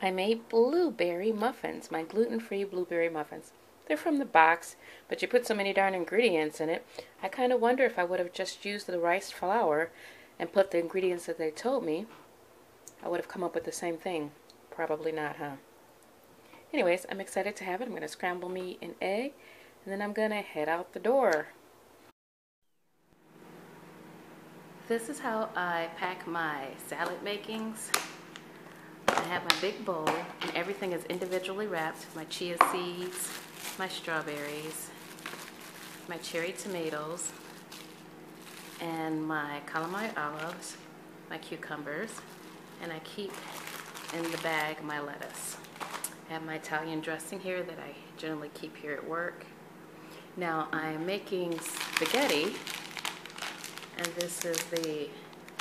I made blueberry muffins, my gluten-free blueberry muffins. They're from the box, but you put so many darn ingredients in it. I kind of wonder if I would have just used the rice flour and put the ingredients that they told me, I would have come up with the same thing. Probably not, huh? Anyways, I'm excited to have it. I'm going to scramble me an egg, and then I'm going to head out the door. This is how I pack my salad makings. I have my big bowl, and everything is individually wrapped. My chia seeds, my strawberries, my cherry tomatoes, and my calamari olives, my cucumbers, and I keep in the bag my lettuce. I have my Italian dressing here that I generally keep here at work. Now I'm making spaghetti and this is the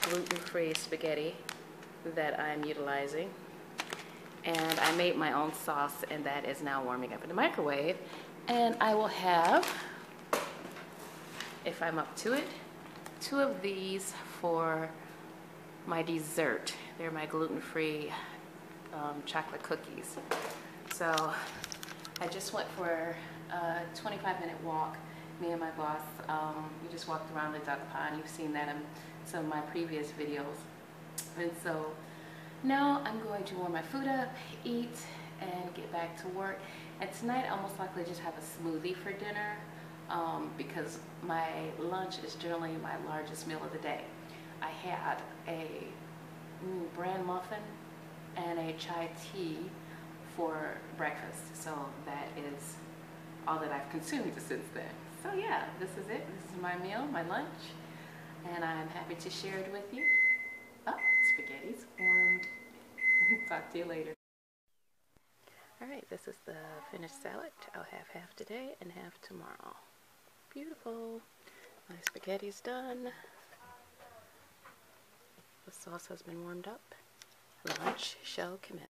gluten-free spaghetti that I'm utilizing. And I made my own sauce and that is now warming up in the microwave. And I will have, if I'm up to it, two of these for my dessert. They're my gluten-free um, chocolate cookies. So I just went for a 25 minute walk me and my boss, um, we just walked around the duck pond. You've seen that in some of my previous videos. And so now I'm going to warm my food up, eat, and get back to work. And tonight I most likely just have a smoothie for dinner um, because my lunch is generally my largest meal of the day. I had a bran muffin and a chai tea for breakfast. So that is all that I've consumed since then. So yeah, this is it. This is my meal, my lunch, and I'm happy to share it with you. Oh, spaghetti's warmed. Talk to you later. All right, this is the finished salad. I'll have half today and half tomorrow. Beautiful. My spaghetti's done. The sauce has been warmed up. Lunch shall commence.